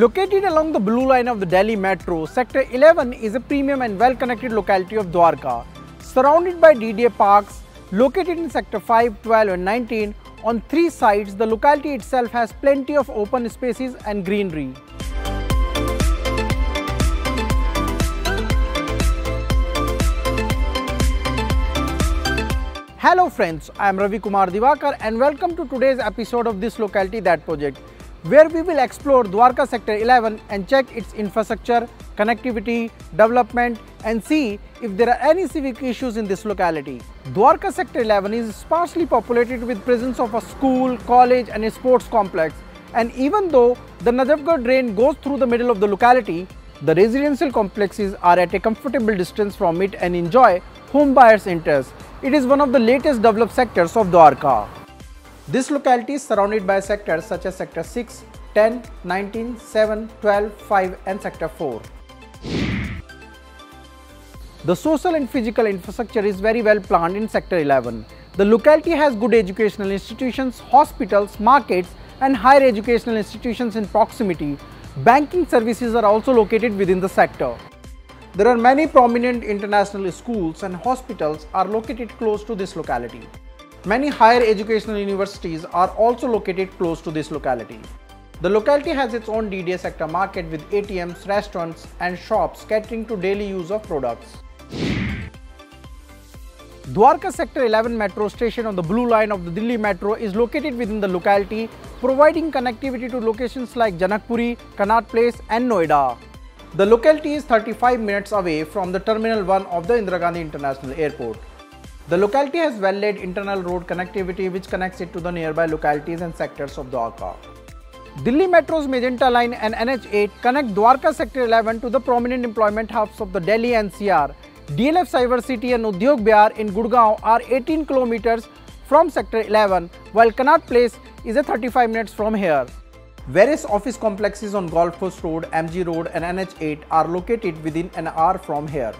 Located along the blue line of the Delhi Metro, Sector 11 is a premium and well-connected locality of Dwarka. Surrounded by DDA parks, located in Sector 5, 12 and 19, on three sides, the locality itself has plenty of open spaces and greenery. Hello friends, I am Ravi Kumar Divakar and welcome to today's episode of this locality that project where we will explore Dwarka Sector 11 and check its infrastructure, connectivity, development and see if there are any civic issues in this locality. Dwarka Sector 11 is sparsely populated with presence of a school, college and a sports complex and even though the Najafgarh drain goes through the middle of the locality, the residential complexes are at a comfortable distance from it and enjoy home buyers' interest. It is one of the latest developed sectors of Dwarka. This locality is surrounded by sectors such as Sector 6, 10, 19, 7, 12, 5 and Sector 4. The social and physical infrastructure is very well planned in Sector 11. The locality has good educational institutions, hospitals, markets and higher educational institutions in proximity. Banking services are also located within the sector. There are many prominent international schools and hospitals are located close to this locality. Many higher educational universities are also located close to this locality. The locality has its own DDA sector market with ATMs, restaurants and shops catering to daily use of products. Dwarka Sector 11 metro station on the blue line of the Delhi metro is located within the locality providing connectivity to locations like Janakpuri, Connaught Place and Noida. The locality is 35 minutes away from the Terminal 1 of the Indira Gandhi International Airport. The locality has well-laid internal road connectivity which connects it to the nearby localities and sectors of Dwarka. Delhi Metro's Magenta Line and NH8 connect Dwarka Sector 11 to the prominent employment hubs of the Delhi NCR. DLF Cyber City and Udyog Vihar in Gurgaon are 18 kilometers from Sector 11 while Connaught Place is a 35 minutes from here. Various office complexes on Golf Course Road, MG Road and NH8 are located within an hour from here.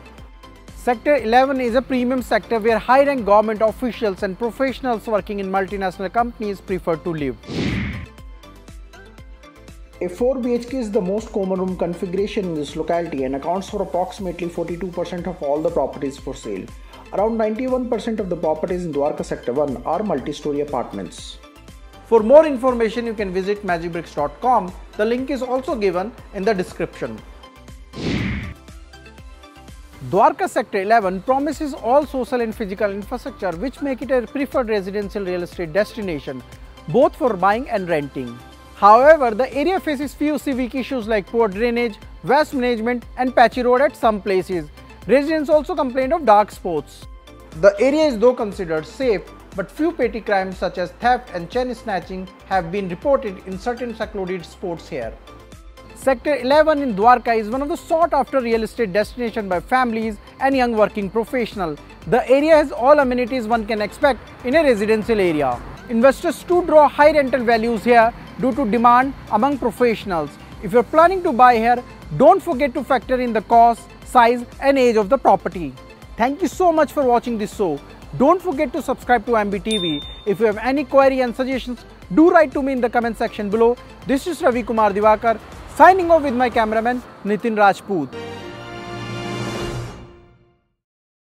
Sector 11 is a premium sector where high-rank government officials and professionals working in multinational companies prefer to live. A 4 BHK is the most common room configuration in this locality and accounts for approximately 42% of all the properties for sale. Around 91% of the properties in Dwarka Sector 1 are multi-story apartments. For more information, you can visit magicbricks.com. The link is also given in the description. Dwarka Sector 11 promises all social and physical infrastructure which make it a preferred residential real estate destination both for buying and renting. However, the area faces few civic issues like poor drainage, waste management and patchy road at some places. Residents also complained of dark spots. The area is though considered safe but few petty crimes such as theft and chain snatching have been reported in certain secluded spots here. Sector 11 in Dwarka is one of the sought after real estate destination by families and young working professionals. The area has all amenities one can expect in a residential area. Investors too draw high rental values here due to demand among professionals. If you are planning to buy here, don't forget to factor in the cost, size and age of the property. Thank you so much for watching this show. Don't forget to subscribe to MBTV. If you have any query and suggestions, do write to me in the comment section below. This is Ravi Kumar Divakar signing off with my cameraman Nitin Rajput.